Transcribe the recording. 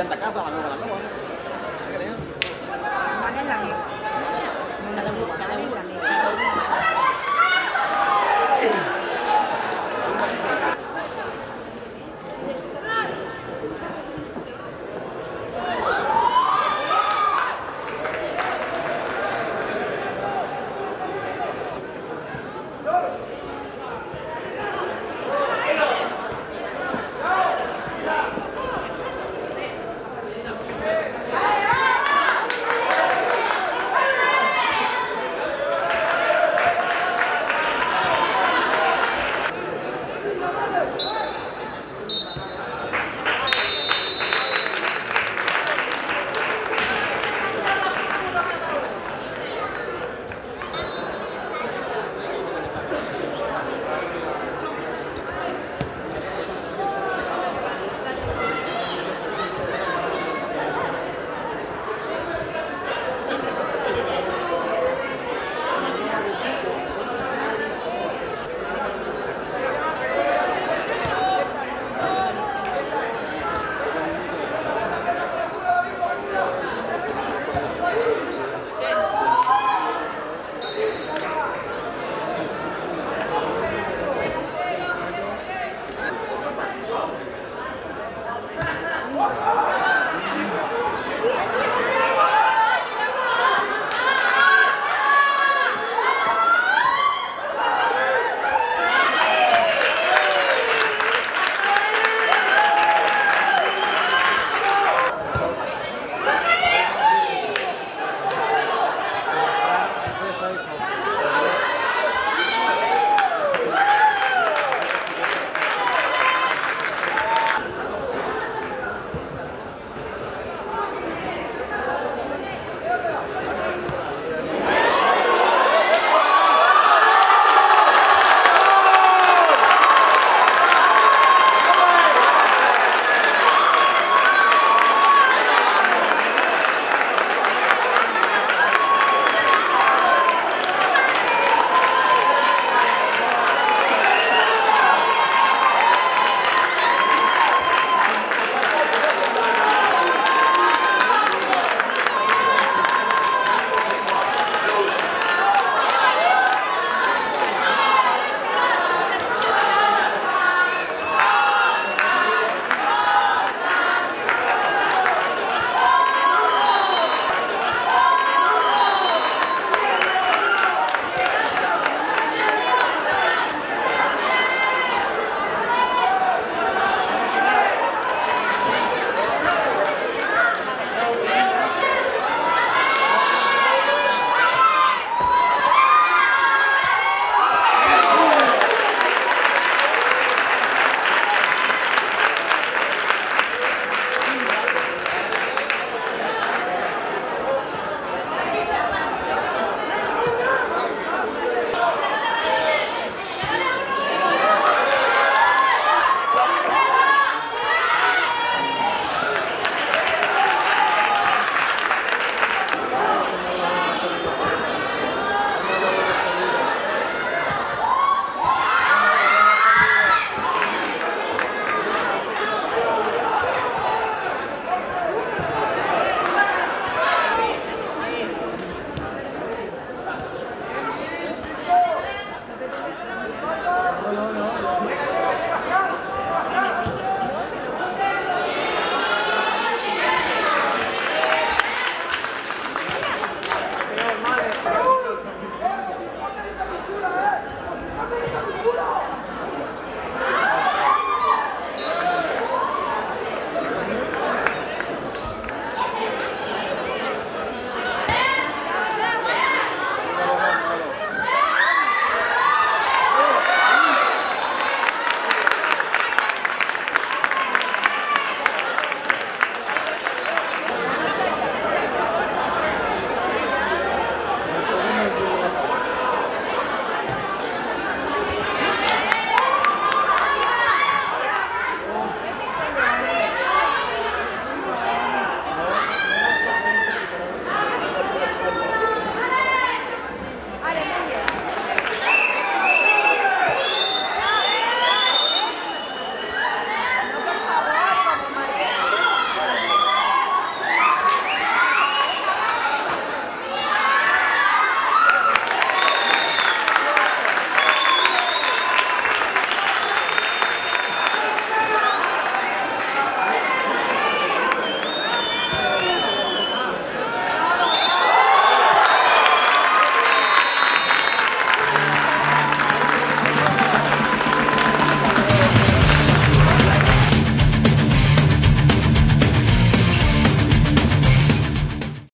allá en casa, la nueva, la nueva.